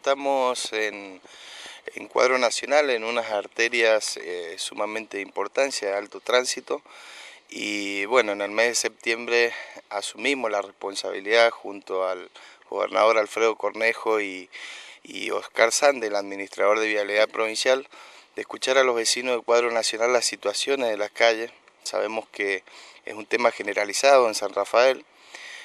Estamos en, cuadro nacional en unas arterias eh, sumamente de importancia, de alto tránsito, y bueno, en el mes de septiembre asumimos la responsabilidad junto al gobernador Alfredo Cornejo y, y Oscar Sande, el administrador de Vialidad Provincial, de escuchar a los vecinos del cuadro nacional las situaciones de las calles. Sabemos que es un tema generalizado en San Rafael,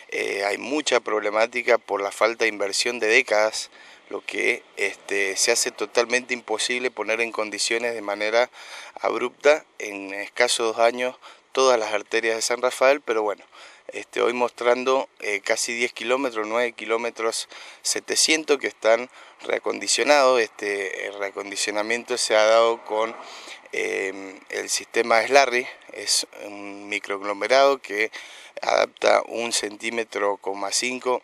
eh, hay mucha problemática por la falta de inversión de décadas, lo que este, se hace totalmente imposible poner en condiciones de manera abrupta en escasos dos años todas las arterias de San Rafael, pero bueno, este, hoy mostrando eh, casi 10 kilómetros, 9 kilómetros 700 que están reacondicionados. Este reacondicionamiento se ha dado con em, el sistema SLARRY, es un microaglomerado que adapta un centímetro, cinco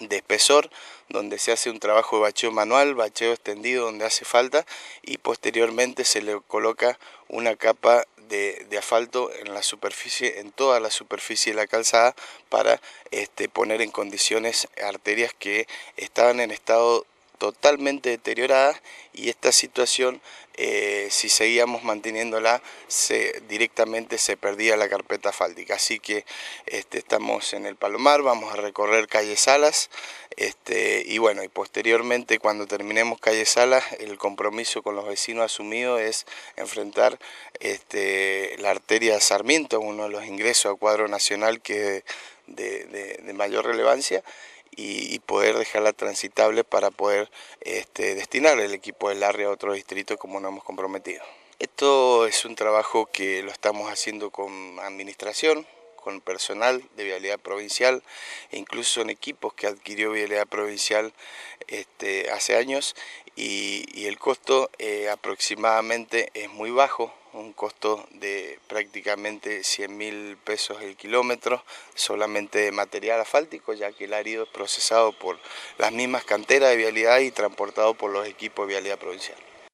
de espesor, donde se hace un trabajo de bacheo manual, bacheo extendido donde hace falta y posteriormente se le coloca una capa de, asfalto en la superficie, en toda la superficie de la calzada para este, poner en condiciones arterias que estaban en estado totalmente deterioradas y esta situación eh, si seguíamos manteniéndola directamente se perdía la carpeta asfáltica. Así que este, estamos en el Palomar vamos a recorrer calle Salas este, y bueno y posteriormente cuando terminemos calle Salas el compromiso con los vecinos asumido es enfrentar este, la arteria Sarmiento uno de los ingresos a cuadro nacional que de, de mayor relevancia y, poder dejarla transitable para poder este, destinar el equipo del ARRI a otro distrito como nos hemos comprometido. Esto es un trabajo que lo estamos haciendo con administración, con personal de Vialidad Provincial e incluso en equipos que adquirió Vialidad Provincial este, hace años y, el costo eh, aproximadamente es muy bajo, un costo de prácticamente 100 mil pesos el kilómetro, solamente de material asfáltico, ya que el árido es procesado por las mismas canteras de vialidad y transportado por los equipos de vialidad provincial.